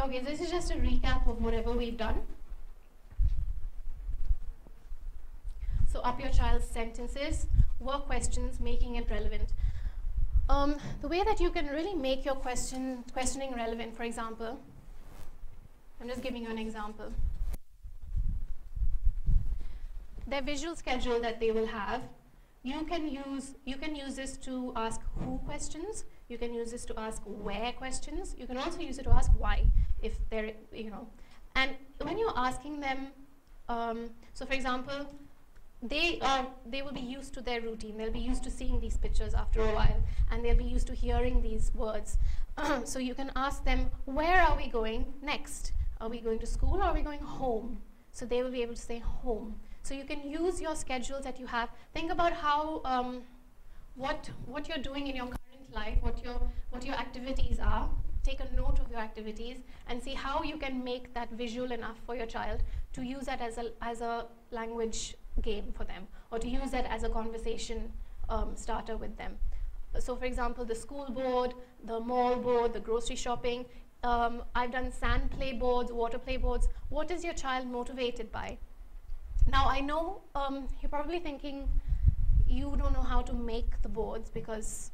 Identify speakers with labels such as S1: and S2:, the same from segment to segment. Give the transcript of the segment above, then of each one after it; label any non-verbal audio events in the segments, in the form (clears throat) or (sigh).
S1: Okay, this is just a recap of whatever we've done. So up your child's sentences, work questions, making it relevant. Um, the way that you can really make your question questioning relevant, for example, I'm just giving you an example. Their visual schedule that they will have, you can use you can use this to ask who questions. You can use this to ask where questions. You can also use it to ask why, if they're you know. And when you're asking them, um, so for example, they are they will be used to their routine. They'll be used to seeing these pictures after a while and they'll be used to hearing these words. (clears throat) So you can ask them where are we going next? Are we going to school or are we going home? So they will be able to say home. So you can use your schedules that you have. Think about how um, what what you're doing in your life what your what your activities are take a note of your activities and see how you can make that visual enough for your child to use that as a as a language game for them or to use that as a conversation um, starter with them. So for example, the school board, the mall board, the grocery shopping, um, I've done sand play boards, water play boards. What is your child motivated by? Now I know um, you're probably thinking you don't know how to make the boards because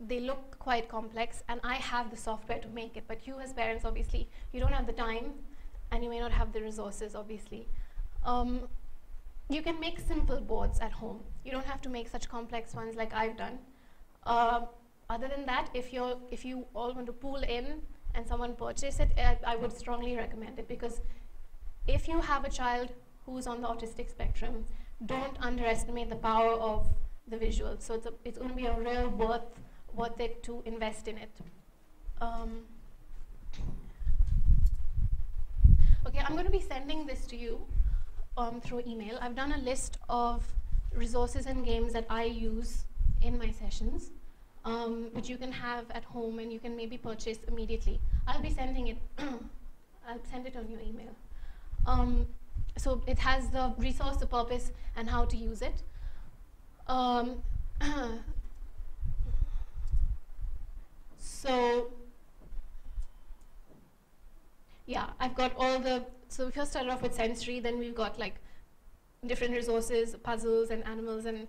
S1: they look quite complex and I have the software to make it, but you as parents obviously, you don't have the time and you may not have the resources obviously. Um, you can make simple boards at home. You don't have to make such complex ones like I've done. Uh, other than that, if, you're, if you all want to pool in and someone purchase it, I would strongly recommend it because if you have a child who's on the autistic spectrum, don't underestimate the power of the visual. So it's, it's going to be a real worth, worth it to invest in it. Um, okay, I'm going to be sending this to you um, through email. I've done a list of resources and games that I use in my sessions, um, which you can have at home and you can maybe purchase immediately. I'll be sending it, (clears throat) I'll send it on your email. Um, so it has the resource, the purpose, and how to use it. (clears throat) Um, so yeah, I've got all the so we first started off with sensory, then we've got like different resources, puzzles and animals and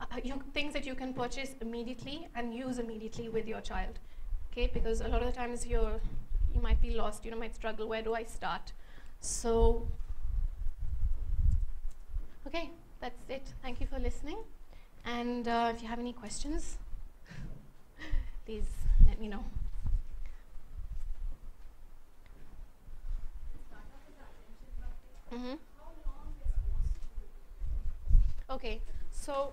S1: uh, you, things that you can purchase immediately and use immediately with your child. Okay, because a lot of the times you're, you might be lost, you know, might struggle, where do I start? So, okay, that's it. Thank you for listening. And uh, if you have any questions, please let me know. Mm -hmm. Okay, so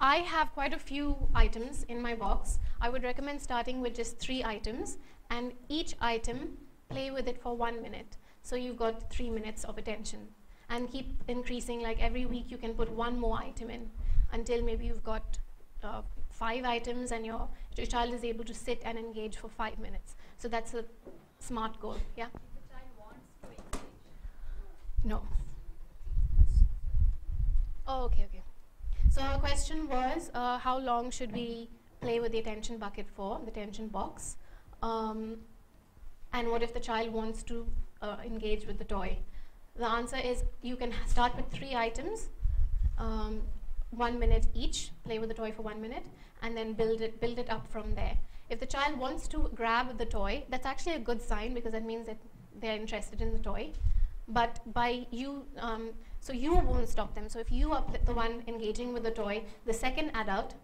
S1: I have quite a few items in my box. I would recommend starting with just three items and each item play with it for one minute. So you've got three minutes of attention and keep increasing like every week you can put one more item in until maybe you've got uh, five items and your, your child is able to sit and engage for five minutes. So that's a smart goal, yeah? No. Oh, okay, okay. So our question was, uh, how long should we play with the attention bucket for, the attention box? Um, and what if the child wants to uh, engage with the toy? The answer is you can start with three items, um, one minute each, play with the toy for one minute, and then build it, build it up from there. If the child wants to grab the toy, that's actually a good sign because that means that they're interested in the toy but by you, um, so you won't stop them. So if you are the one engaging with the toy, the second adult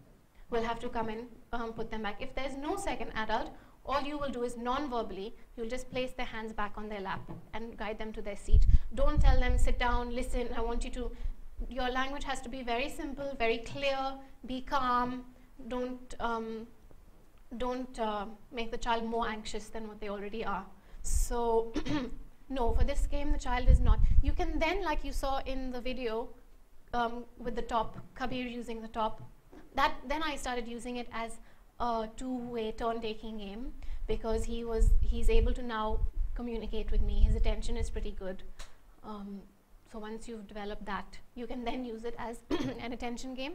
S1: will have to come in, um, put them back. If there's no second adult, all you will do is non-verbally, you'll just place their hands back on their lap and guide them to their seat. Don't tell them, sit down, listen, I want you to, your language has to be very simple, very clear, be calm, don't, um, don't uh, make the child more anxious than what they already are. So (clears throat) No, for this game, the child is not. You can then, like you saw in the video um, with the top, Kabir using the top, that then I started using it as a two-way turn-taking game because he was he's able to now communicate with me. His attention is pretty good. Um, so once you've developed that, you can then use it as (clears throat) an attention game,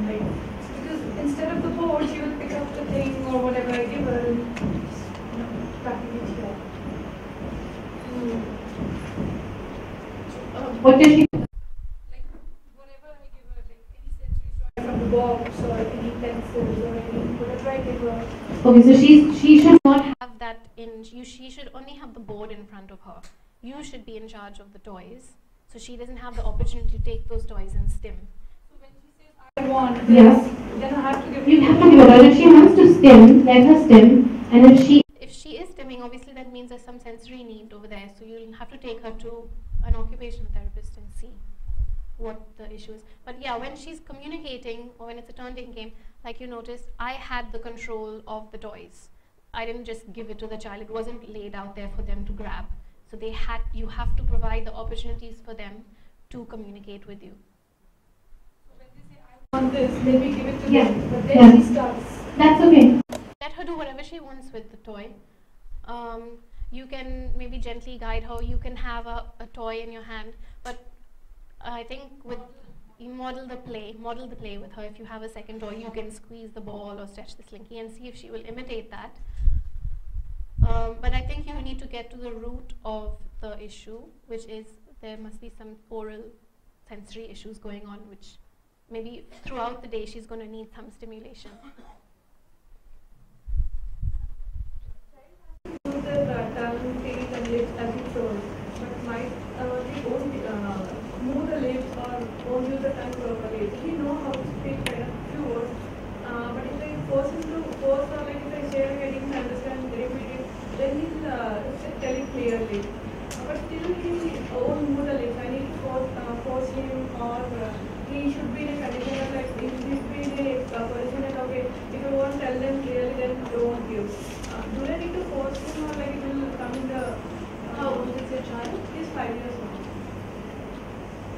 S2: her.
S3: Okay, so she's she should not have.
S1: That in, you, she should only have the board in front of her. You should be in charge of the toys. So she doesn't have the opportunity to take those toys and stim.
S2: So when she says I want
S3: Yeah.
S2: this, then I have to give
S3: You have to give her. If she wants to stim, let her stim. And if she
S1: If she is stimming, obviously that means there's some sensory need over there. So you'll have to take her to an occupational therapist and see what the issue is. But yeah, when she's communicating or when it's a turn-taking game, like you noticed, I had the control of the toys. I didn't just give it to the child. It wasn't laid out there for them to grab. So they had, you have to provide the opportunities for them to communicate with you.
S2: want this, then we give it to
S3: Yeah.
S2: them. But then
S3: Yeah.
S2: she starts.
S3: that's okay.
S1: let her do whatever she wants with the toy. Um, you can maybe gently guide her. You can have a, a toy in your hand, but I think with you model the play, model the play with her. If you have a second toy, you can squeeze the ball or stretch the slinky and see if she will imitate that. Um, but I think you need to get to the root of the issue, which is there must be some oral sensory issues going on, which maybe throughout the day she's going to need some stimulation.
S2: The uh, teeth and lips as you told. But might uh, they won't uh, move the lips or won't use the tongue properly. He know how to speak kind of few words. Uh, but if I force him to force or like if I and he didn't understand very immediate, then he'll uh, tell it clearly. But still he won't move the lips. I need to force, uh, force him or uh, he should be in a condition of like, if he's be in a position that okay, if I won't tell them clearly then don't give. Do I need to force him or like it will come in the, how old is your child? He's five years old.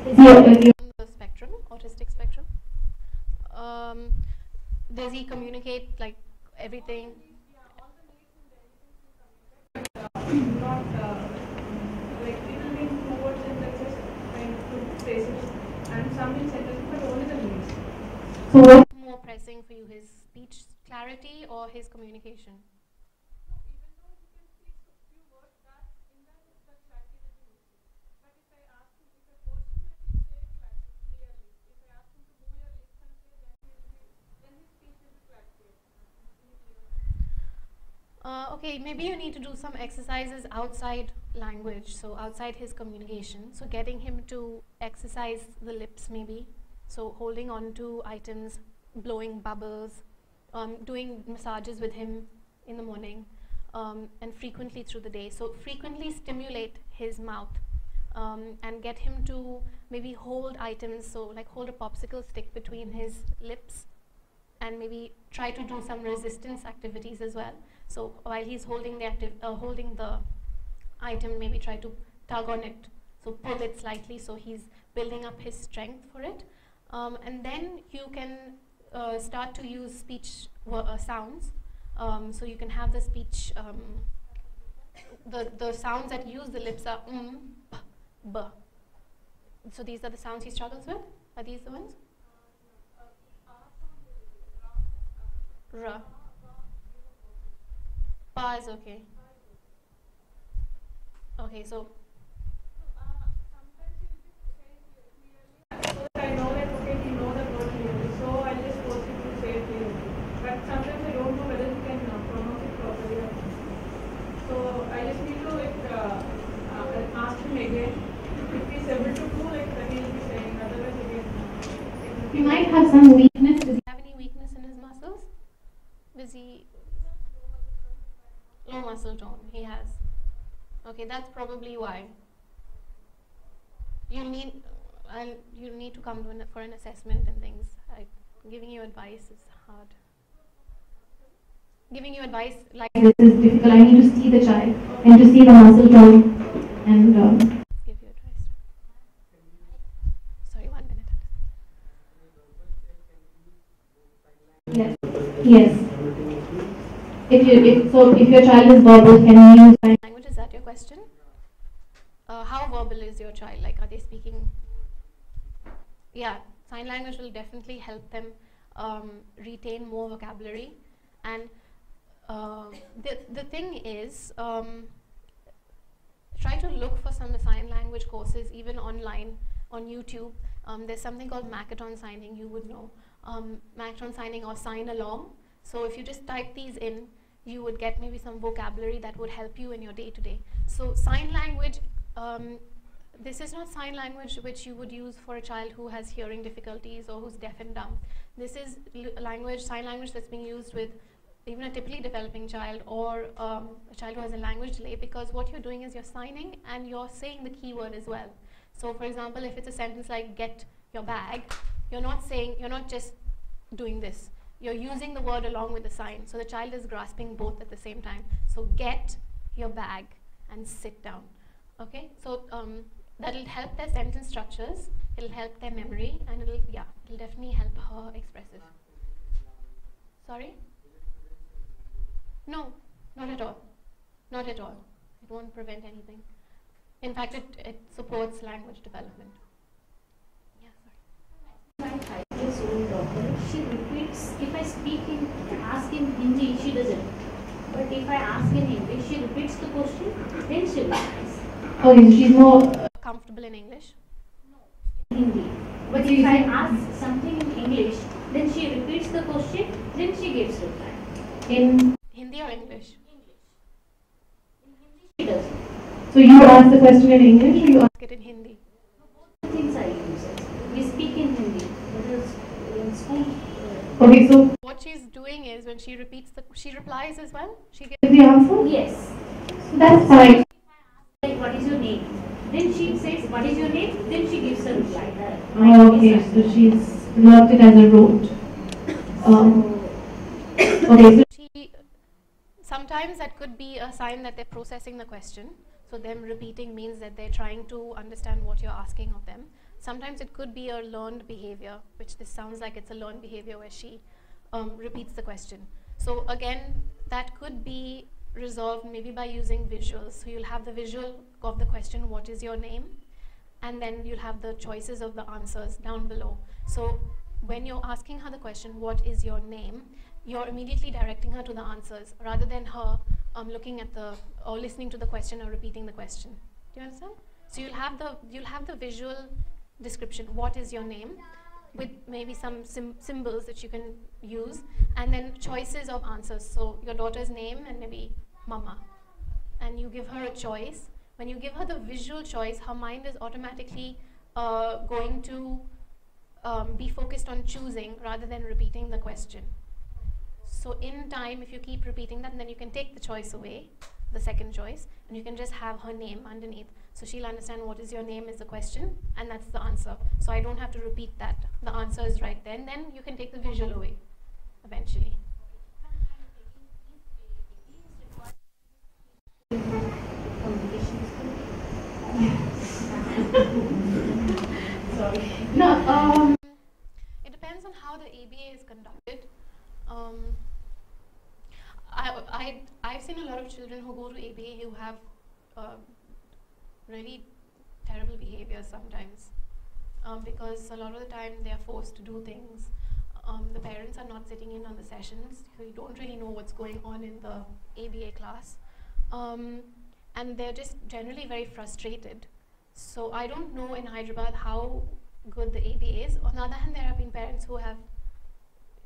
S3: Is he, is
S1: on the spectrum, autistic spectrum. Um, does he communicate like everything?
S2: Not uh, like it will be two words and like just kind of two phrases and some in sentences but only the names.
S3: so what?
S1: More pressing for you, his speech clarity or his communication? Uh, okay, maybe you need to do some exercises outside language, so outside his communication. So getting him to exercise the lips, maybe. So holding on to items, blowing bubbles, um, doing massages with him in the morning, um, and frequently through the day. So frequently stimulate his mouth um, and get him to maybe hold items. So like hold a popsicle stick between his lips and maybe try to do some resistance activities as well. So while he's holding the active, uh, holding the item, maybe try to tug on it. So pull it slightly so he's building up his strength for it. Um, and then you can uh, start to use speech uh, sounds. Um, so you can have the speech, um, the, the sounds that use the lips are mm, b. So these are the sounds he struggles with? Are these the ones? R. Pa is okay. Okay, so
S2: So that know that okay, he the word. So I just force him say it. But sometimes I don't know whether he can uh, pronounce it properly. or not. So I just need to like uh, uh, ask him again. If he's able to do like then he'll be saying. Otherwise again. uh,
S3: He might have some weakness. Does he
S1: have any weakness in his muscles? Does he low muscle tone? He has. Okay, that's probably why. You need, I'll, you need to come to an, for an assessment and things. I, giving you advice is hard. Giving you advice like
S3: this is difficult. I need to see the child and to see the muscle tone and um,
S1: give you advice. Sorry, one minute.
S3: yes, yes. If you if so, if your child is verbal, can you use sign
S1: Language, is that your question? Uh, how verbal is your child? Like, are they speaking? Yeah, sign language will definitely help them um, retain more vocabulary. And uh, the, the thing is, um, try to look for some sign language courses even online on YouTube. Um, there's something called Makaton signing, you would know. Um, Makaton signing or Signalong. So if you just type these in, you would get maybe some vocabulary that would help you in your day to day. So sign language, um, this is not sign language which you would use for a child who has hearing difficulties or who's deaf and dumb. This is language, sign language that's being used with even a typically developing child or um, a child who has a language delay because what you're doing is you're signing and you're saying the keyword as well. So for example, if it's a sentence like get your bag, you're not saying, you're not just doing this. You're using the word along with the sign. So the child is grasping both at the same time. So get your bag and sit down. Okay, so um, that'll help their sentence structures, it'll help their memory, and it'll, yeah, it'll definitely help her expressive. Sorry? No, not at all. Not at all. It won't prevent anything. In fact, it, it supports language development.
S4: My five years old daughter, she repeats, if I speak in, ask in Hindi, she doesn't. But if I ask in English, she repeats the question, then she replies.
S3: Okay, she's more. uh,
S1: Comfortable in English?
S4: Hindi. But if I ask something in English, then she repeats the question, then she gives reply.
S3: in.
S1: Hindi or English? Hindi.
S4: She does.
S3: So you ask the question in English or you ask.
S1: It in Hindi.
S4: Both Things I use. We speak in Hindi. Whether it's in school.
S3: Okay, so
S1: What she's doing is when she repeats the, she replies as well. She gives
S3: the answer?
S4: Yes.
S3: So That's fine.
S4: Like, what is your name? Then she says, what is your name? Then she gives a reply.
S3: Oh, okay, so she's learned it as a rote. Um, okay, so
S1: she sometimes that could be a sign that they're processing the question so them repeating means that they're trying to understand what you're asking of them sometimes it could be a learned behavior which this sounds like it's a learned behavior where she um, repeats the question so again that could be resolved maybe by using visuals so you'll have the visual of the question what is your name and then you'll have the choices of the answers down below. So when you're asking her the question, what is your name, you're immediately directing her to the answers rather than her um, looking at the or listening to the question or repeating the question. Do you understand? So you'll have the you'll have the visual description. What is your name? With maybe some symbols that you can use, and then choices of answers. So your daughter's name and maybe mama, and you give her a choice. When you give her the visual choice, her mind is automatically uh, going to um, be focused on choosing rather than repeating the question. So in time, if you keep repeating that, then you can take the choice away, the second choice, and you can just have her name underneath. So she'll understand what is your name is the question, and that's the answer. So I don't have to repeat that. The answer is right then. Then you can take the visual away, eventually.
S4: Sorry.
S3: no, um,
S1: It depends on how the ABA is conducted. Um, I, I, I've seen a lot of children who go to ABA who have uh, really terrible behavior sometimes um, because a lot of the time they are forced to do things. Um, the parents are not sitting in on the sessions, so you don't really know what's going on in the ABA class. Um, and they're just generally very frustrated. So I don't know in Hyderabad how good the ABA is. On the other hand, there have been parents who have,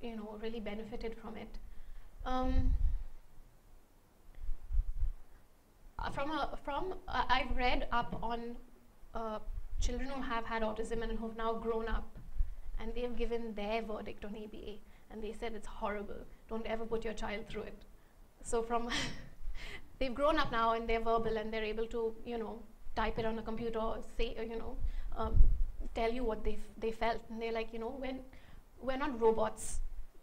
S1: you know, really benefited from it. Um, uh, from a, from uh, I've read up on uh, children who have had autism and who've now grown up, and they've given their verdict on ABA, and they said it's horrible. Don't ever put your child through it. So from (laughs) they've grown up now and they're verbal and they're able to, you know, type it on a computer or say, uh, you know, um, tell you what they they felt. And they're like, you know, when we're not robots.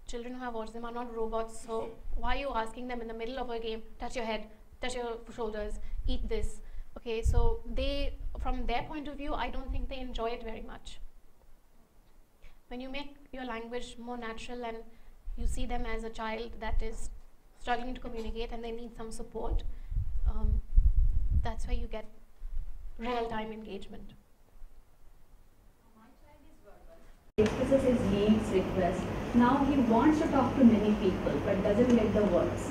S1: Children who have autism are not robots. So why are you asking them in the middle of a game, touch your head, touch your shoulders, eat this? Okay, so they, from their point of view, I don't think they enjoy it very much. When you make your language more natural and you see them as a child that is struggling to communicate and they need some support, um, that's where you get real time engagement.
S3: expresses his needs, requests. Now he wants to talk to many people but doesn't get the words.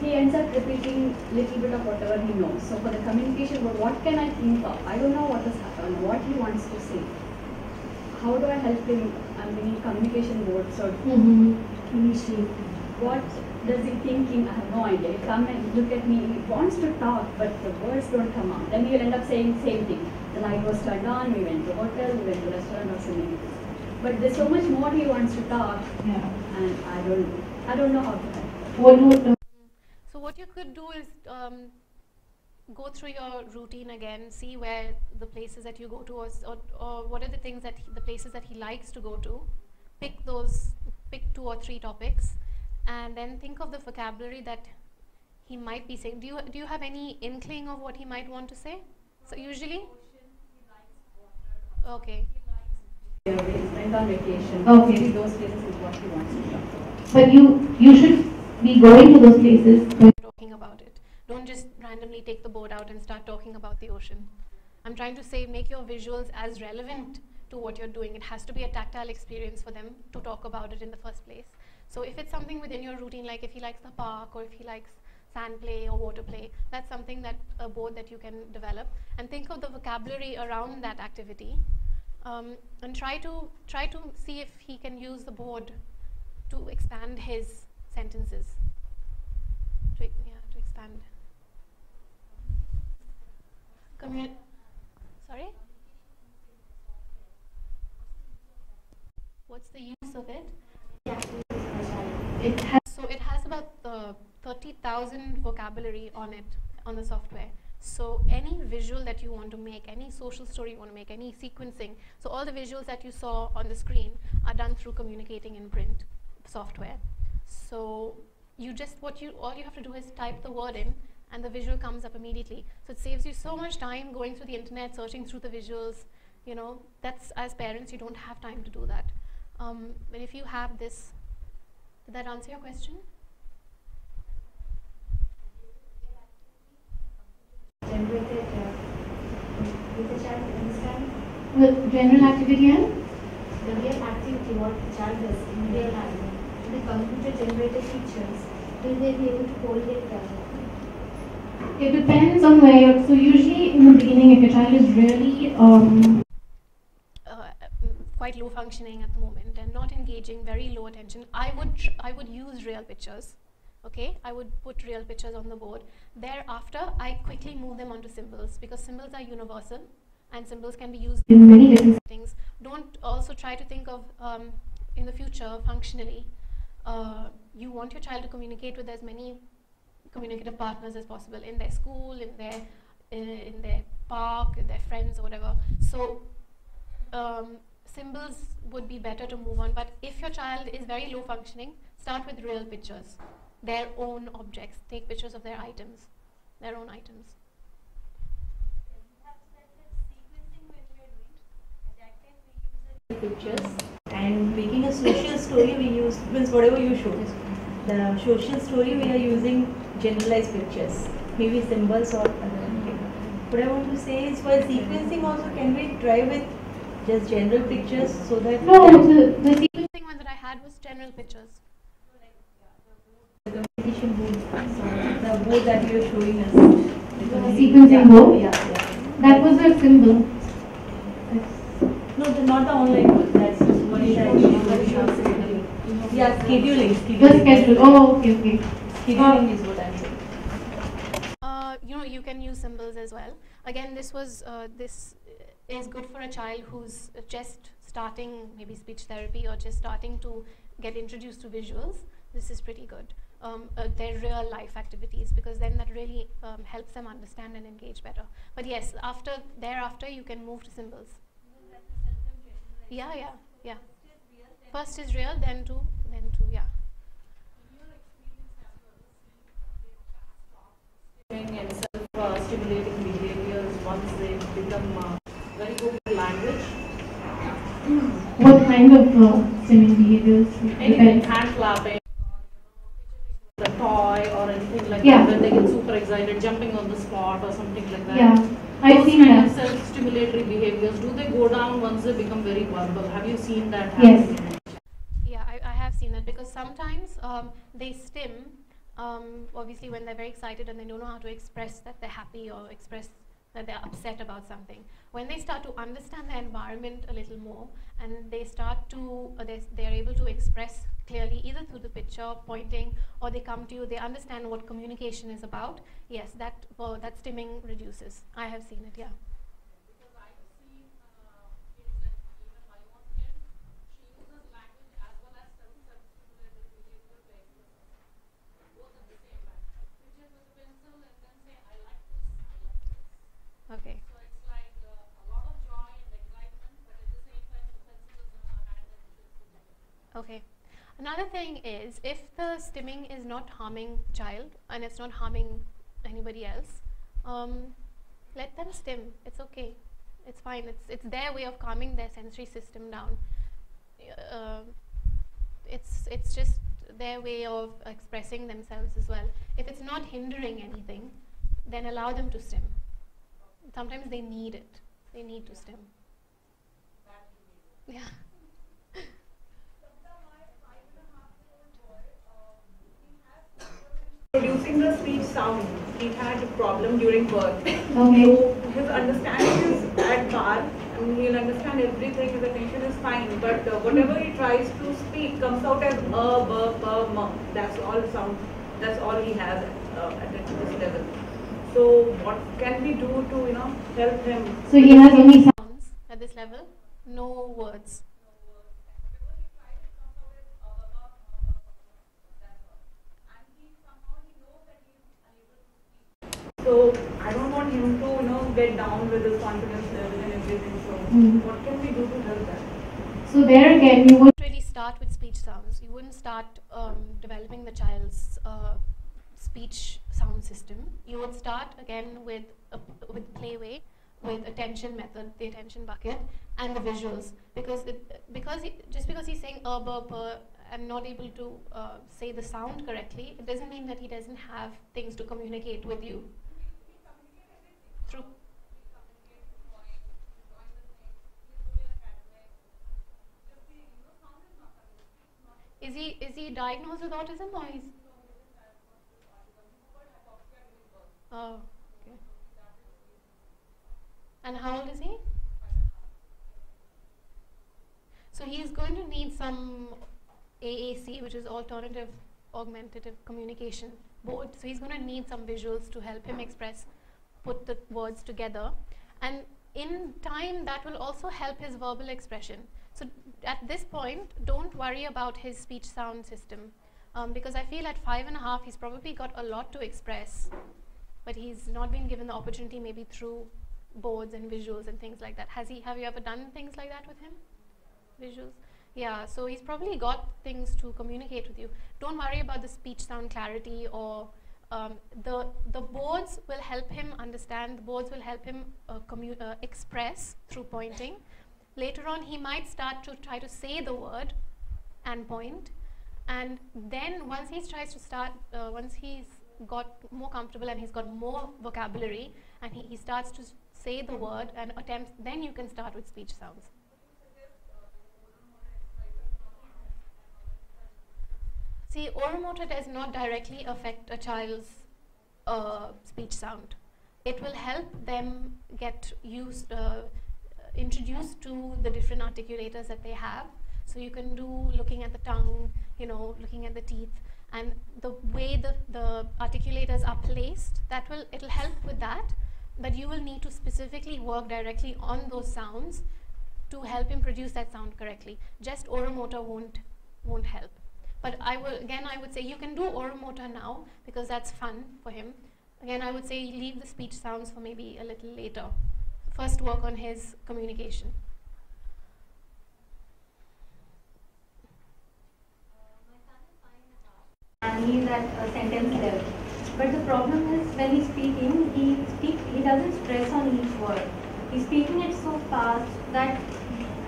S3: He ends up repeating little bit of whatever he knows. So for the communication, but what can I think of? I don't know what has happened, what he wants to say. How do I help him? I mean, communication boards or initiate. What does he thinking? I have no idea. He come and look at me. He wants to talk, but the words don't come out. Then he will end up saying same thing. The light was turned on. We went to hotel. We went to restaurant or something. But there's so much more he wants to talk,
S5: Yeah.
S3: and I don't. I don't know how to help.
S5: Would, uh,
S1: So what you could do is um, go through your routine again, see where the places that you go to, or, or, or what are the things that he, the places that he likes to go to. Pick those, pick two or three topics, and then think of the vocabulary that he might be saying. Do you do you have any inkling of what he might want to say? So usually. Okay.
S3: He went on vacation.
S5: Okay.
S3: Maybe those places is what he wants to talk about.
S5: but you, you should be going to those places, but
S1: talking about it. Don't just randomly take the board out and start talking about the ocean. I'm trying to say make your visuals as relevant to what you're doing. It has to be a tactile experience for them to talk about it in the first place. So if it's something within your routine, like if he likes the park or if he likes sand play or water play, that's something that a board that you can develop. And think of the vocabulary around that activity, um, and try to try to see if he can use the board to expand his sentences to, yeah, to expand. Commun- Sorry? What's the use of it?
S5: it has,
S1: So it has about uh, 30,000 vocabulary on it, on the software. So any visual that you want to make, any social story you want to make, any sequencing, so all the visuals that you saw on the screen are done through communicating in print software. So you just, what you, all you have to do is type the word in and the visual comes up immediately. So it saves you so much time going through the internet, searching through the visuals, you know, that's, as parents, you don't have time to do that. Um, but if you have this, did that answer your question?
S6: Generated, uh, with the child understand
S5: with general activity and
S6: the real activity, what the child does in real life. The computer generated pictures, will they be able to hold it? Uh,
S5: It depends on where you're, so usually in the beginning, if your child is really, um,
S1: uh, quite low functioning at the moment and not engaging, very low attention, I would tr- I would use real pictures. Okay, I would put real pictures on the board. Thereafter, I quickly move them onto symbols because symbols are universal and symbols can be used
S5: in many different,
S1: things. Don't also try to think of um, in the future functionally. Uh, you want your child to communicate with as many communicative partners as possible in their school, in their uh, in their park, in their friends or whatever. So um, symbols would be better to move on. But if your child is very low functioning, start with real pictures, their own objects. Take pictures of their items, their own items.
S7: pictures and making a social story we use means whatever you show the social story we are using generalized pictures maybe symbols or other what i want to say is for sequencing also can we try with just general pictures so that
S5: no, the, the se-
S1: The one that I had was general pictures.
S7: the communication board so the board that you are showing us the
S5: sequencing board?
S7: yeah, yeah
S5: that was a symbol.
S7: No the, not the online board that's yeah scheduling
S5: The schedule, oh, okay, okay.
S7: scheduling is what i'm saying
S1: Uh, you know, you can use symbols as well. Again, this was uh, this is good for a child who's just starting maybe speech therapy or just starting to get introduced to visuals. This is pretty good. Um, uh, they're real life activities because then that really um, helps them understand and engage better. But yes, after thereafter you can move to symbols. Yeah, yeah, yeah. First is real, then to then to yeah.
S8: and self-stimulating behaviors once they become uh, very good with language.
S5: What kind of uh, stimming behaviors?
S8: Anything, hand clapping, the toy or anything like
S3: Yeah.
S8: that, when they get super excited, jumping on the spot or something like that.
S3: Yeah, I've
S8: Those
S3: seen
S8: kind of self-stimulatory behaviors, do they go down once they become very verbal? Have you seen that happen?
S1: Yeah, I, I have seen that because sometimes um, they stim, um, obviously when they're very excited and they don't know how to express that they're happy or express that they're upset about something. When they start to understand the environment a little more and they start to, uh, they, they're able to express clearly either through the picture, pointing, or they come to you, they understand what communication is about, yes, that, uh, that stimming reduces. I have seen it, yeah. Okay. Okay. Another thing is if the stimming is not harming child and it's not harming anybody else, um, let them stim. It's okay. It's fine. It's it's their way of calming their sensory system down. Uh, it's it's just their way of expressing themselves as well. If it's not hindering anything, then allow them to stim. Sometimes they need it. They need to stim. Yeah.
S2: Producing the speech sound, he had a problem during birth. (laughs)
S3: Okay.
S2: So his understanding is at par. I mean, he'll understand everything. His attention is fine. But uh, whatever he tries to speak comes out as a, b, b, m. That's all sound. That's all he has uh, at this level. So what can we do to you know help him?
S3: So he has only
S1: sounds at this level, no words.
S2: So I don't want him to you know get down with his confidence level and everything. So
S3: Mhm.
S2: what can we do to help that?
S3: So there again, you would
S1: really start with speech sounds. You wouldn't start um, developing the child's uh, speech sound system. You would start again with a, with playway, with attention method, the attention bucket, and the visuals. Because it, because he, just because he's saying uh, buh, buh, and not able to uh, say the sound correctly, it doesn't mean that he doesn't have things to communicate with you. Through Is he is he diagnosed with autism or is? Oh, okay. And how old is he? So he is going to need some AAC, which is alternative augmentative communication board. So he's going to need some visuals to help him express, put the words together, and in time that will also help his verbal expression. So at this point, don't worry about his speech sound system, um, because I feel at five and a half he's probably got a lot to express, but he's not been given the opportunity maybe through boards and visuals and things like that. Has he? Have you ever done things like that with him? Visuals. Yeah, so he's probably got things to communicate with you. Don't worry about the speech sound clarity or um, the the boards will help him understand. The boards will help him uh, uh, express through pointing. Later on, he might start to try to say the word and point. point, and then once he tries to start, uh, once he's got more comfortable and he's got more vocabulary, and he, he starts to say the word and attempts, then you can start with speech sounds. See, oral oromotor does not directly affect a child's uh, speech sound. It will help them get used, uh, introduced to the different articulators that they have. So you can do looking at the tongue, you know, looking at the teeth, and the way the, the articulators are placed, that will, it'll help with that. But you will need to specifically work directly on those sounds to help him produce that sound correctly. Just oromotor won't, won't help. But I will, again, I would say you can do oromotor now because that's fun for him. Again, I would say leave the speech sounds for maybe a little later. First work on his communication.
S9: And he's at a sentence level. But the problem is when he's speaking, he speak he doesn't stress on each word. He's speaking it so fast that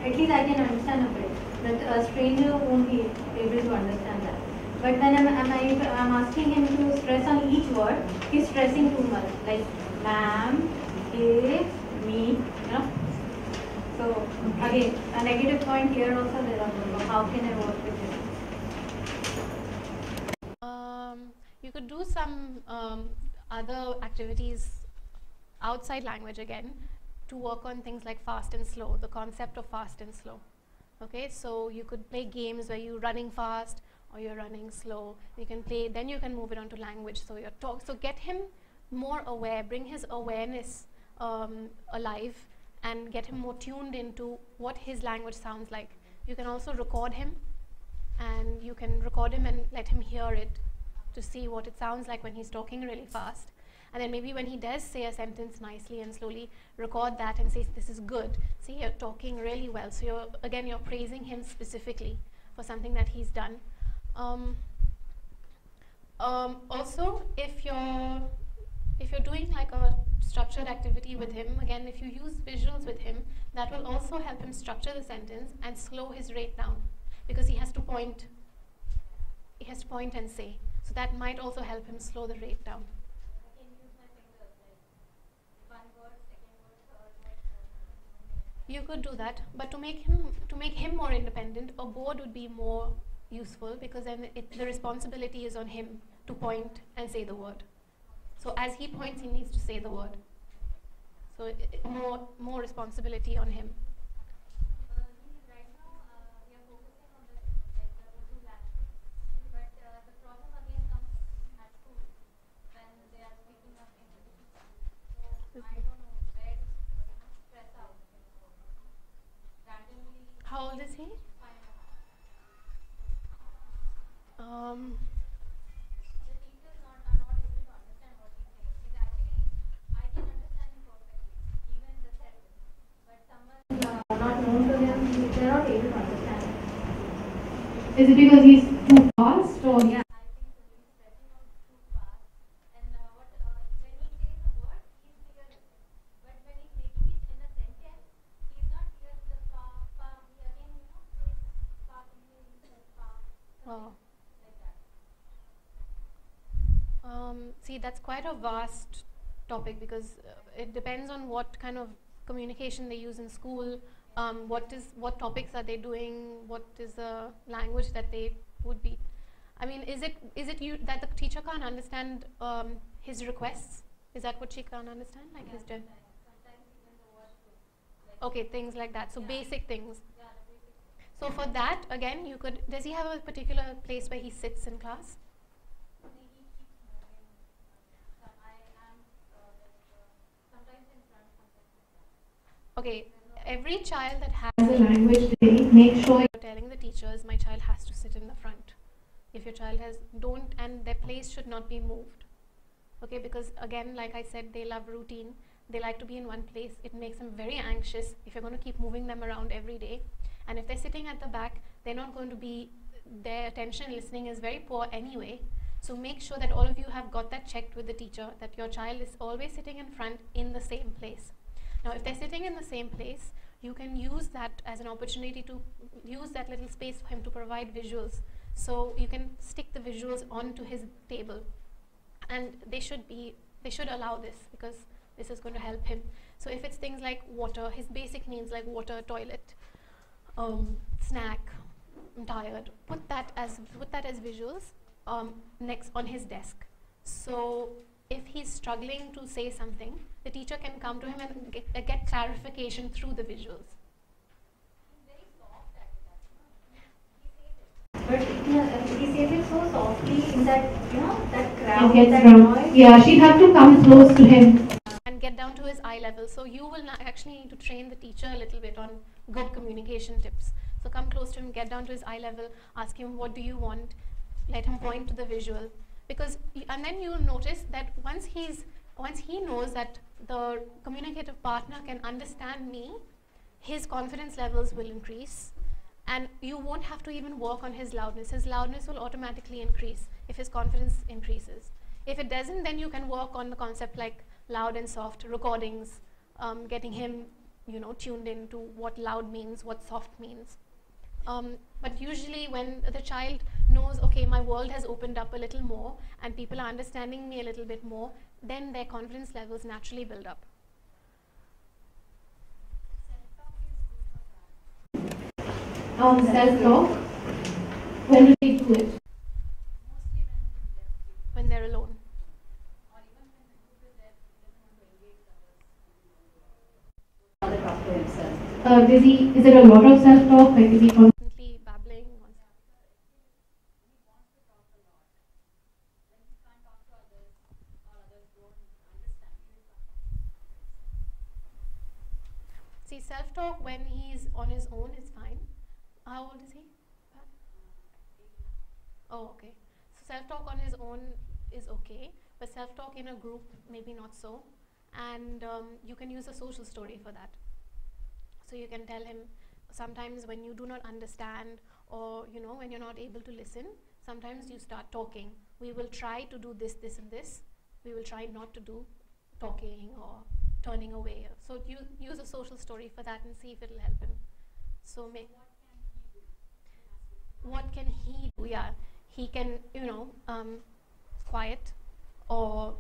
S9: at least I can understand a bit. But a stranger won't be able to understand that.
S10: But when I'm, I'm, I'm asking him to stress on each word, he's stressing too much. Like ma'am, is, me, you know. So again, a negative point here also there are. How can I work with it?
S1: Um, you could do some um, other activities outside language again to work on things like fast and slow, the concept of fast and slow. Okay, so you could play games where you're running fast or you're running slow. You can play, then you can move it on to language. So you're talk, so get him more aware, bring his awareness um, alive and get him more tuned into what his language sounds like. You can also record him and you can record him and let him hear it to see what it sounds like when he's talking really fast. And then maybe when he does say a sentence nicely and slowly record that and say, this is good. See, you're talking really well. So you're, again, you're praising him specifically for something that he's done. Um, um, also, if you're, if you're doing like a structured activity with him, again, if you use visuals with him, that will also help him structure the sentence and slow his rate down because he has to point, he has to point and say. So that might also help him slow the rate down. You could do that, but to make him to make him more independent, a board would be more useful because then it, the responsibility is on him to point and say the word. So as he points, he needs to say the word. So i- i- more more responsibility on him. How old is he? Um.
S3: Is it because he's too fast or?
S10: Yeah.
S1: Oh. Um, see, that's quite a vast topic because uh, it depends on what kind of communication they use in school. Um, what is what topics are they doing? What is the language that they would be? I mean, is it is it you that the teacher can't understand um, his requests? Is that what she can't understand? Like his de- Okay, things like that. So basic things. So for that, again, you could. Does he have a particular place where he sits in class? Okay, every child that has
S3: a language day, make sure
S1: you're telling the teachers my child has to sit in the front. If your child has don't and their place should not be moved. Okay, because again, like I said, they love routine. They like to be in one place. It makes them very anxious if you're going to keep moving them around every day. And if they're sitting at the back, they're not going to be their attention listening is very poor anyway. So make sure that all of you have got that checked with the teacher that your child is always sitting in front in the same place. Now, if they're sitting in the same place, you can use that as an opportunity to use that little space for him to provide visuals. So you can stick the visuals onto his table, and they should be they should allow this because this is going to help him. So if it's things like water, his basic needs like water, toilet, um, snack, I'm tired. Put that as put that as visuals um, next on his desk. So if he's struggling to say something, the teacher can come to him and get, uh, get clarification through the visuals.
S10: But he says it so softly in that, you know, that crowd, that noise.
S3: Yeah, she'd have to come close to him.
S1: and get down to his eye level. So you will not actually need to train the teacher a little bit on good communication tips. So come close to him, get down to his eye level, ask him what do you want, let him point to the visual. Because and then you'll notice that once he's once he knows that the communicative partner can understand me, his confidence levels will increase and you won't have to even work on his loudness. His loudness will automatically increase if his confidence increases. If it doesn't, then you can work on the concept like loud and soft recordings, um, getting him, you know, tuned into what loud means, what soft means. Um, but usually, when the child knows, okay, my world has opened up a little more and people are understanding me a little bit more, then their confidence levels naturally build up.
S3: Um, self-talk. When do they do it?
S1: when they're alone.
S4: Now they talk to himself.
S3: Uh, does he, is it a lot of self-talk? Like, is he con-
S1: Constantly babbling. See, self-talk when he's on his own is fine. How old is he? Oh, okay. So self-talk on his own is okay, but self-talk in a group maybe not so. And um, you can use a social story for that. So you can tell him sometimes when you do not understand or you know when you're not able to listen, sometimes you start talking. We will try to do this, this, and this. We will try not to do talking or turning away. So you use a social story for that and see if it'll help him. So make what can he do? Yeah, he can you know um, quiet or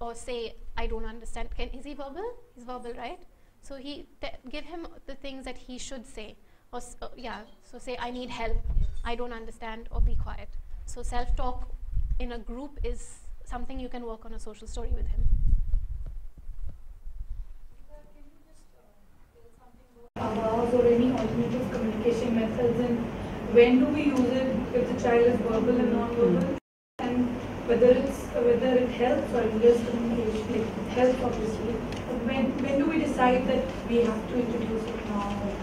S1: or say I don't understand. Can is he verbal? He's verbal, right? So he give him the things that he should say. Or uh, yeah, so say I need help. I don't understand, or be quiet. So self-talk in a group is something you can work on a social story with him.
S2: Avaz or any alternative communication methods and when do we use it if the child is verbal and non-verbal and whether it's whether it helps or hinders communication like it helps obviously but when when do we decide that we have to introduce it now or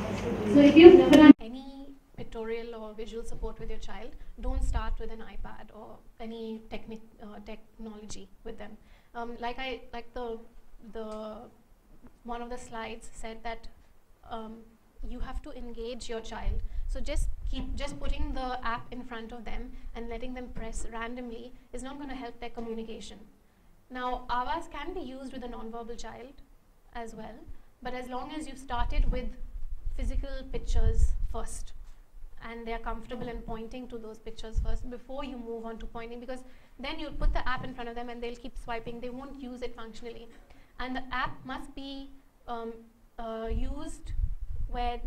S2: how should we-
S3: So if you've never done
S1: Any pictorial or visual support with your child, don't start with an iPad or any technic, uh, technology with them. Um, like I like the the one of the slides said that um, you have to engage your child. So just keep just putting the app in front of them and letting them press randomly is not going to help their communication. Now, Avaz can be used with a nonverbal child as well, but as long as you've started with physical pictures first and they're comfortable in pointing to those pictures first before you move on to pointing because then you'll put the app in front of them and they'll keep swiping, they won't use it functionally. And the app must be um, uh, used where,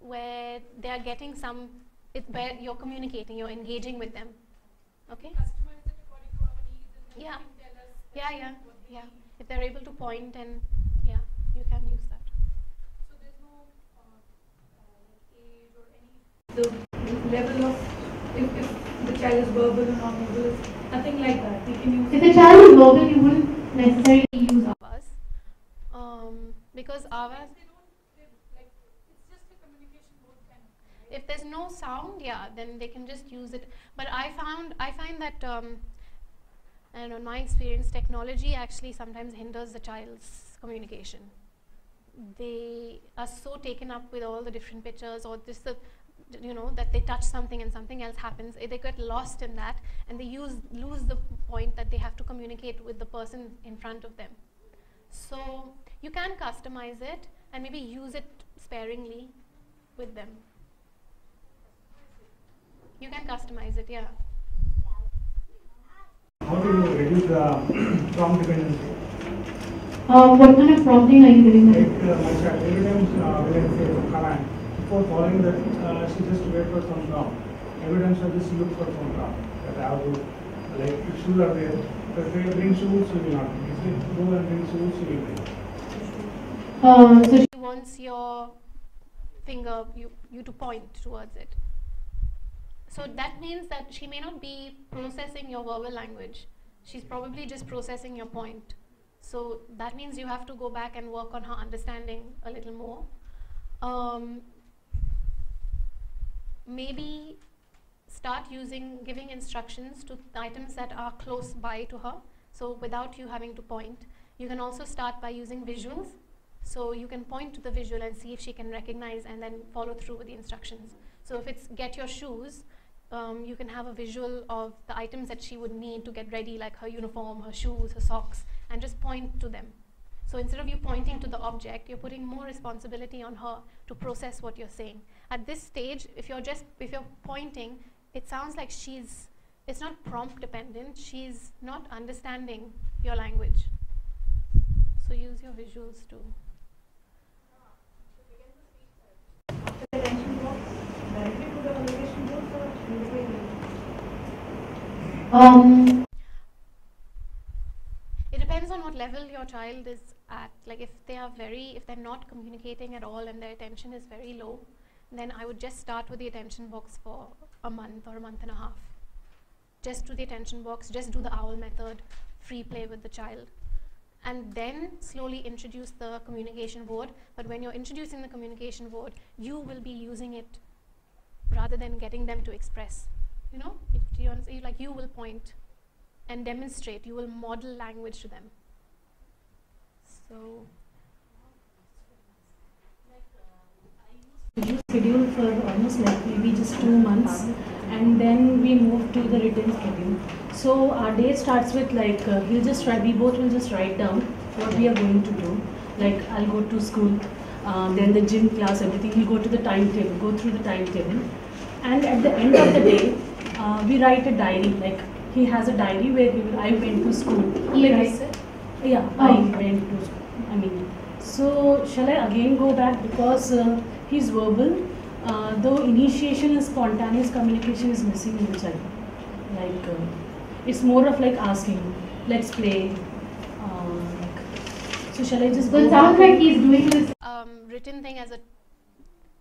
S1: where they are getting some, it, where you're communicating, you're engaging with them. Okay? Yeah. Yeah, yeah, yeah. If they're able to point and, yeah, you can use that.
S2: the level of if, if the child is verbal or non-verbal nothing like that we can use
S3: if the child is verbal, you wouldn't necessarily use
S1: Avaz. Um, because Avaz, if there's no sound, yeah, then they can just use it. But I found, I find that, um, don't in my experience, technology actually sometimes hinders the child's communication. They are so taken up with all the different pictures or this, the, you know, that they touch something and something else happens. They get lost in that and they use lose the point that they have to communicate with the person in front of them. So you can customize it and maybe use it sparingly with them. You can customize it, yeah.
S11: How do you reduce the prompt dependency?
S3: Uh, what kind of prompting are you giving
S11: Like uh, my child, every time uh, when I say some command, before following that, uh, she just wait for some prompt. Every time she just look for some prompt that I have to, like if shoes are there, if they bring shoes, she will not. If they go and bring shoes, she will bring.
S3: Uh, so
S1: She wants your finger, you, you to point towards it. So that means that she may not be processing your verbal language. She's probably just processing your point. So that means you have to go back and work on her understanding a little more. Um, maybe start using giving instructions to items that are close by to her so without you having to point you can also start by using visuals so you can point to the visual and see if she can recognize and then follow through with the instructions so if it's get your shoes um, you can have a visual of the items that she would need to get ready like her uniform her shoes her socks and just point to them so instead of you pointing to the object, you're putting more responsibility on her to process what you're saying. At this stage, if you're just if you're pointing, it sounds like she's, it's not prompt dependent, she's not understanding your language. So use your visuals too.
S2: The attention box directly to the communication board or individually?
S3: Um,
S1: It depends on what level your child is at. Like if they are very, if they're not communicating at all and their attention is very low, then I would just start with the attention box for a month or a month and a half. Just do the attention box, just do the owl method, free play with the child. And then slowly introduce the communication board. But when you're introducing the communication board, you will be using it rather than getting them to express. You know, you like you will point and demonstrate. You will model language to them. So,
S9: use schedule for almost like maybe just two months and then we move to the written schedule. So our day starts with like uh, he'll just write, we both will just write down what we are going to do. Like I'll go to school, um, then the gym class, everything. we'll go to the timetable, go through the timetable. And at the end of the day, uh, we write a diary. Like he has a diary where he will, I went to school.
S3: He writes
S9: said- Yeah, I
S3: Oh.
S9: went to school. I mean, so shall I again go back because uh, he's verbal, uh, though initiation and spontaneous communication is missing in the child. Like uh, it's more of like asking, let's play. Uh, like, so shall I just
S3: so
S9: go
S3: it sounds
S9: back?
S3: like he's doing this.
S1: um, written thing as a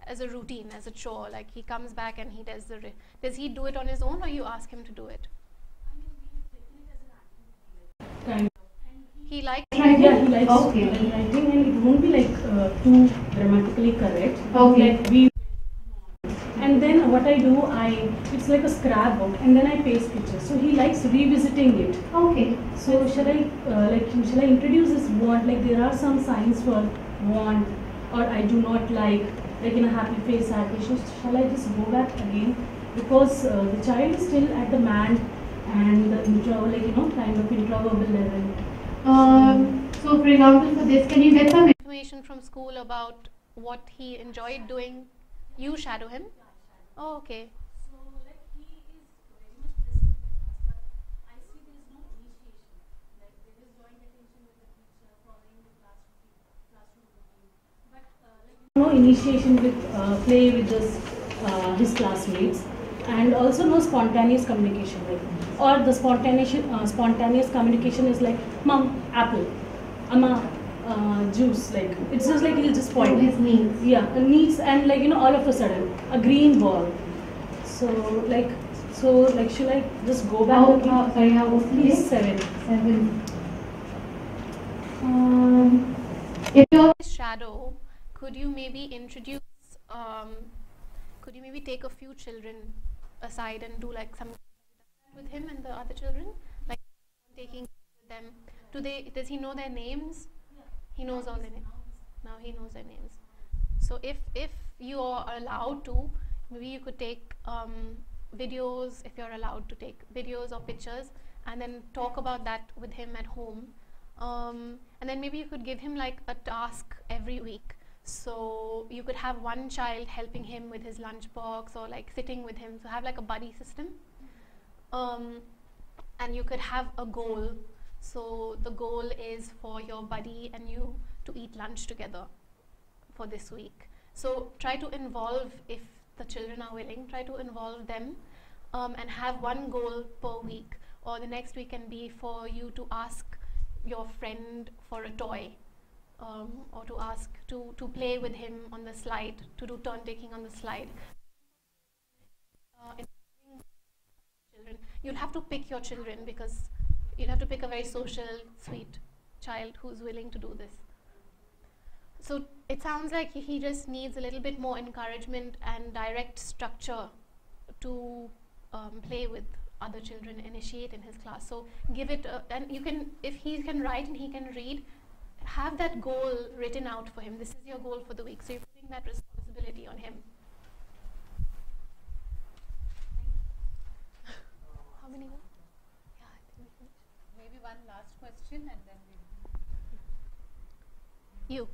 S1: as a routine, as a chore. Like he comes back and he does the. Does he do it on his own, or you ask him to do it?
S9: Kind
S1: He likes.
S9: Yeah, he likes
S3: Okay.
S9: writing and it won't be like uh, too grammatically correct.
S3: Okay.
S9: Like we and then what I do, I it's like a scrapbook and then I paste pictures. So he likes revisiting it.
S3: Okay.
S9: So shall I uh, like shall I introduce this want? Like there are some signs for want or I do not like like in a happy face, sad face. Shall I just go back again because uh, the child is still at the man and the intro like you know kind of intraverbal level.
S3: Um, so for example, for this, can you get some
S1: information from school about what he enjoyed doing. You shadow him. Oh, okay.
S4: So like he is very much present in the class, but I see there is no initiation. Like there is joint attention with the teacher, following the class routine, classroom routine. But uh, like
S9: no initiation with uh, play with this, uh, his classmates and also no spontaneous communication like or the spontaneous uh, spontaneous communication is like mom apple amma uh, juice like it's just like he'll just point
S3: his needs?
S9: yeah uh, needs and like you know all of a sudden a green ball so like so like should i just go back
S3: How,
S9: again?
S3: how, sorry, how old is
S9: he's seven
S3: Seven. Um, if you're
S1: shadow. Could you maybe introduce? Um, could you maybe take a few children aside and do like some with him and the other children, like taking them? Do they? Does he know their names? He knows all their names. Now he knows their names. So if if you are allowed to, maybe you could take um, videos if you're allowed to take videos or pictures, and then talk about that with him at home. Um, and then maybe you could give him like a task every week. So you could have one child helping him with his lunchbox or like sitting with him. So have like a buddy system. Um, and you could have a goal. So the goal is for your buddy and you to eat lunch together for this week. So try to involve, if the children are willing, try to involve them um, and have one goal per week. Or the next week can be for you to ask your friend for a toy. Um, or to ask to, to play with him on the slide, to do turn taking on the slide. Uh, children. You'll have to pick your children because you'll have to pick a very social, sweet child who's willing to do this. So it sounds like he- just needs a little bit more encouragement and direct structure to um, play with other children, initiate in his class. So give it, a, and you can, if he can write and he can read, have that goal written out for him. This is your goal for the week. So you're putting that responsibility on him. How many more? Yeah, I think we.
S12: Maybe one last question and then we.
S1: You.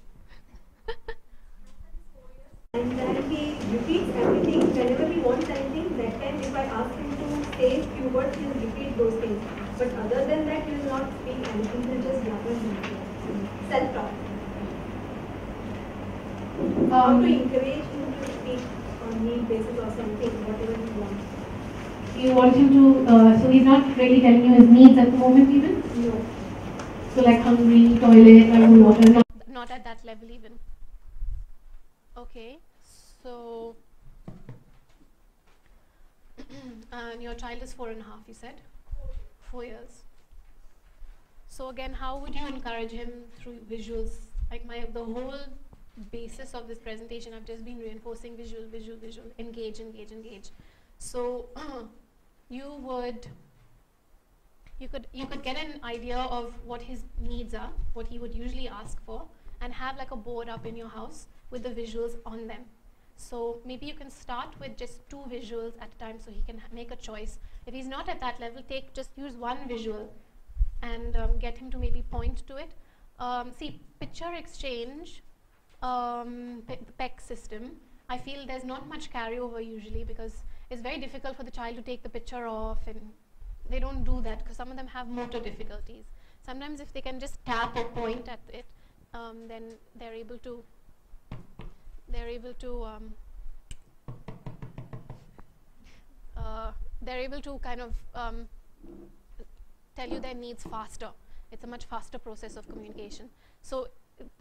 S2: And then he
S6: repeats (laughs) everything whenever he wants anything. That time, if I ask him to say few words, he will repeat those things. But other than that, he will not speak anything. He will just blabber himself. Self-talk. How to
S3: Um,
S6: encourage him to speak on need basis or something, whatever he wants.
S3: you want him to, uh, so he's not really telling you his needs at the moment even?
S6: No.
S3: So like hungry, toilet, I want water, not
S1: not at that level even. Okay, so and (clears throat) your child is four and a half, you said? Four years. So again, how would you encourage him through visuals? Like my the whole basis of this presentation, I've just been reinforcing visual, visual, visual, engage, engage, engage. So (clears throat) you would you could you could get an idea of what his needs are, what he would usually ask for, and have like a board up in your house with the visuals on them. So maybe you can start with just two visuals at a time so he can make a choice. If he's not at that level, take just use one visual and um, get him to maybe point to it. Um, see, picture exchange, um, the PEC system, I feel there's not much carryover usually because it's very difficult for the child to take the picture off and they don't do that because some of them have motor difficulties. Sometimes if they can just tap or point at it, um, then they're able to they're able to um, uh, they're able to kind of um, tell you their needs faster. It's a much faster process of communication. So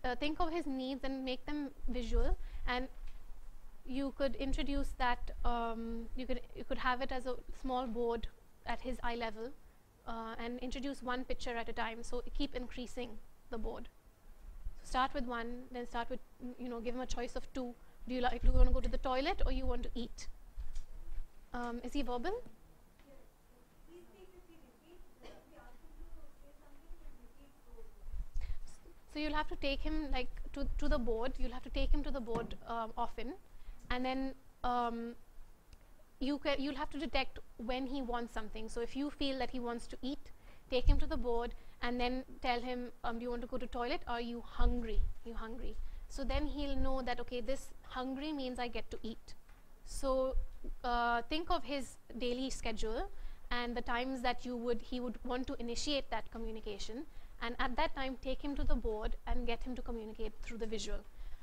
S1: uh, think of his needs and make them visual, and you could introduce that. Um, you could you could have it as a small board at his eye level, uh, and introduce one picture at a time. So keep increasing the board. So start with one, then start with you know give him a choice of two. Do you like do you want to go to the toilet or you want to eat? Um, is he verbal? So you'll have to take him like to, to the board. You'll have to take him to the board um, often, and then um, you you'll have to detect when he wants something. So if you feel that he wants to eat, take him to the board and then tell him, um, do you want to go to toilet? Are you hungry? You hungry? So then he'll know that okay, this hungry means I get to eat. So uh, think of his daily schedule and the times that you would he would want to initiate that communication and at that time take him to the board and get him to communicate through the visual.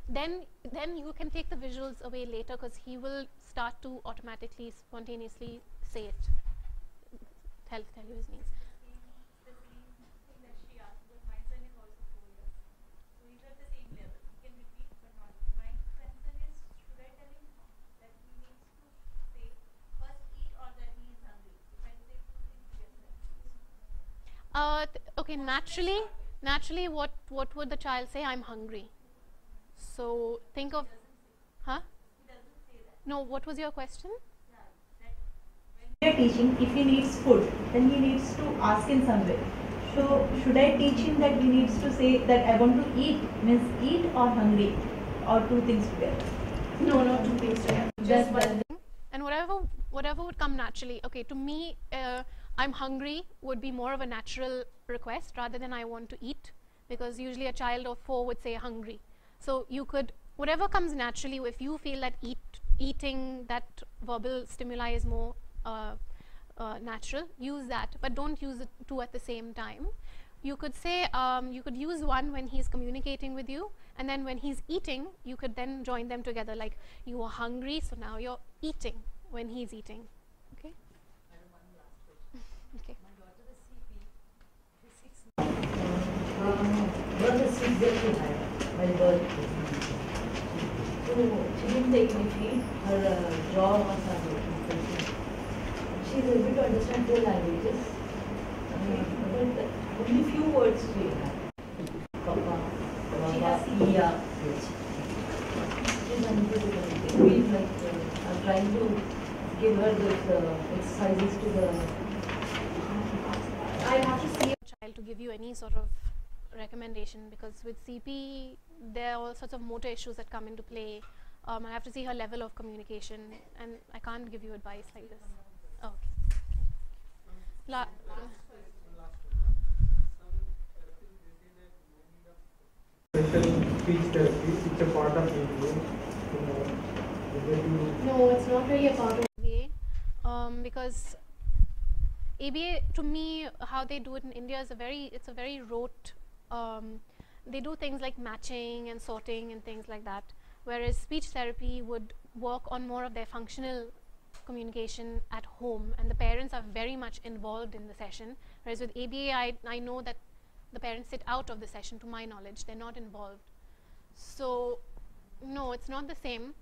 S1: Then then you can take the visuals away later because he will start to automatically spontaneously say it. Tell tell you his needs Uh, okay, naturally, naturally, what what would the child say? I'm hungry. So think of, huh? No, what was your question?
S7: we are teaching, if he needs food, then he needs to ask in some way. So should I teach him that he needs to say that I want to eat, means eat or hungry, or two things together?
S1: No, not two things together.
S7: Just
S1: one thing. And whatever whatever would come naturally. Okay, to me, uh, I'm hungry would be more of a natural request rather than I want to eat, because usually a child of four would say hungry. So you could whatever comes naturally. If you feel that eat eating that verbal stimuli is more uh, uh, natural, use that, but don't use it two at the same time. You could say um, you could use one when he's communicating with you, and then when he's eating, you could then join them together. Like you are hungry, so now you're eating when he's eating.
S13: Brother six years behind my birth. So she didn't take any feed, her uh, jaw was unbroken. She is able to understand four languages. Uh, but only few words she had. Papa, Baba. Iya. Yes. She is unable to communicate. We like, uh, are trying to give her those uh, exercises to the
S1: I have to see a child to give you any sort of recommendation because with CP there are all sorts of motor issues that come into play. Um, I have to see her level of communication, and I can't give you advice like this. Okay. La-
S11: speech therapy, it's a part of English. Would they do
S1: No, it's not really a part of ABA um, because ABA to me how they do it in India is a very it's a very rote um, they do things like matching and sorting and things like that. Whereas speech therapy would work on more of their functional communication at home. And the parents are very much involved in the session. Whereas with ABA I, I know that the parents sit out of the session to my knowledge. They're not involved. So no it's not the same.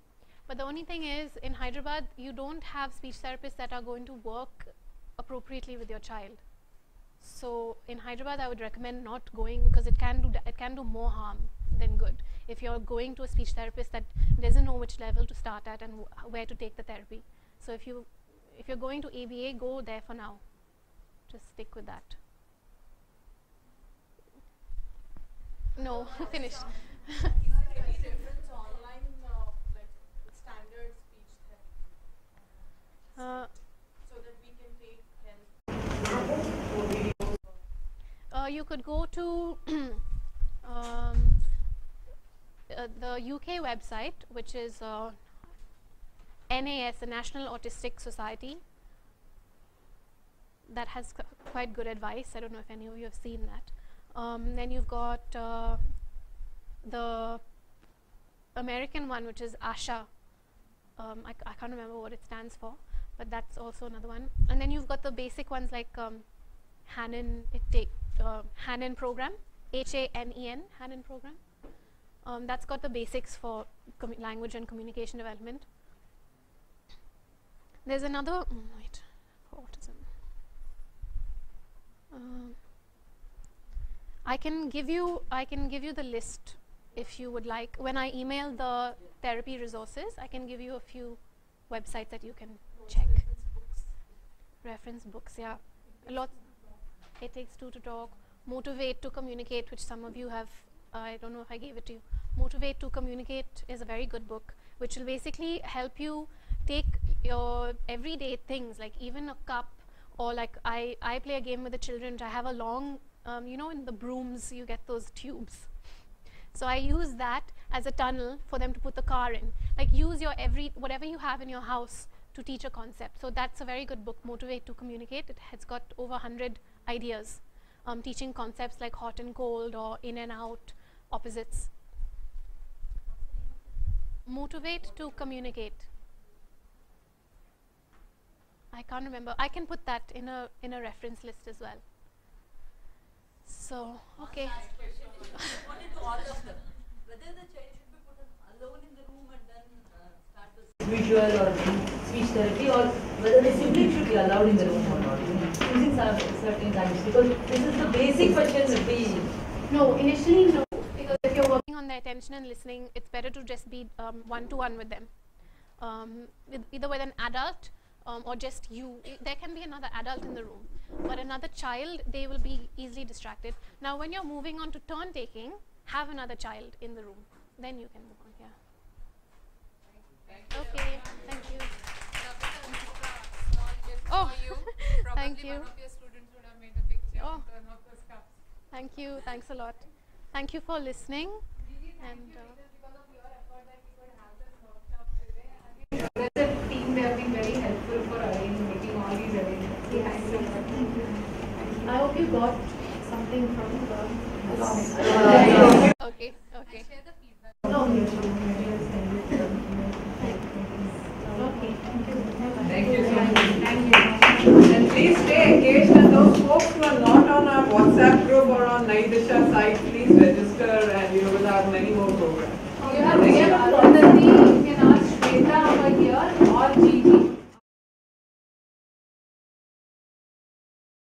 S1: But the only thing is, in Hyderabad, you don't have speech therapists that are going to work appropriately with your child. So in Hyderabad, I would recommend not going because it can do it can do more harm than good. If you're going to a speech therapist that doesn't know which level to start at and wh- where to take the therapy. So if you if you're going to ABA, go there for now. Just stick with that. No, (laughs) finished.
S8: Is there any difference online, uh, like standard speech therapy?
S1: Uh,
S8: So that we can take help.
S1: Uh, you could go to (clears throat) um, uh, the UK website, which is uh, NAS, the National Autistic Society. That has qu- quite good advice. I don't know if any of you have seen that. Um, then you've got uh, the American one, which is ASHA. Um, I, I can't remember what it stands for, but that's also another one. And then you've got the basic ones like um, Hanen, it take uh, Hanen program, E Hanen program. Um, that's got the basics for language and communication development. There's another. mm, wait, autism. Um, I can give you. I can give you the list if you would like. When I email the therapy resources, I can give you a few websites that you can check. Reference books, yeah. A lot. It takes two to talk. Motivate to communicate, which some of you have. I don't know if I gave it to you. Motivate to communicate is a very good book, which will basically help you take your everyday things, like even a cup, or like I, I play a game with the children. which I have a long, um, you know, in the brooms you get those tubes. So I use that as a tunnel for them to put the car in. Like use your every whatever you have in your house to teach a concept. So that's a very good book, Motivate to Communicate. It has got over 100 ideas, um, teaching concepts like hot and cold or in and out, opposites. Motivate to communicate. I can't remember. I can put that in a in a reference list as well. So okay.
S13: Whether the should be put alone in the room and then uh, start with visual or speech therapy or whether the sibling should be allowed in the room or not, using certain times because this is the basic question that we
S1: No, initially no, because if you're working on their attention and listening, it's better to just be um, one-to-one with them, um, with either with an adult um, or just you. There can be another adult in the room, but another child, they will be easily distracted. Now, when you're moving on to turn taking, have another child in the room, then you can move on. Yeah. Okay. Thank you. Oh, thank you. (laughs)
S12: One of your would have made a picture
S1: Oh.
S12: of one of those cups.
S1: Thank you. Thanks a lot. Thank you for listening. And uh,
S2: As a team, they have been very helpful for arranging, making all these arrangements. Thank you.
S1: I hope you got something from the.
S2: Uh, (laughs)
S1: okay. Okay.
S14: Thank you so much. Thank you. And please stay engaged and those folks who are not on our WhatsApp group or on Nayi Disha site, please register and you will have many more programs. You have Priya
S2: Pandati, you can ask Shweta over here or Gigi.